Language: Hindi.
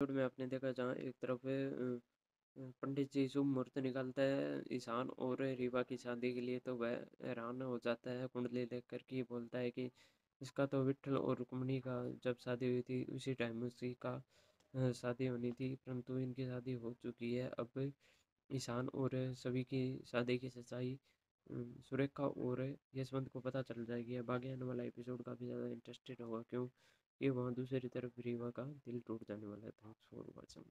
एपिसोड में आपने देखा जहाँ एक तरफ़ पंडित जी शुभ मुहूर्त निकालता है ईशान और रीवा की शादी के लिए तो वह हैरान हो जाता है कुंडली देख कर के बोलता है कि इसका तो विठल और रुक्मणी का जब शादी हुई थी, उसी टाइम उसी का शादी होनी थी, परंतु इनकी शादी हो चुकी है। अब ईशान और सभी की शादी की सच्चाई सुरेखा और यशवंत को पता चल जाएगी। अब आगे आने वाला एपिसोड काफ़ी ज़्यादा इंटरेस्टेड होगा, क्यों? कि वहाँ दूसरी तरफ़ रीवा का दिल टूट जाने वाला थैंक्स फॉर वॉचिंग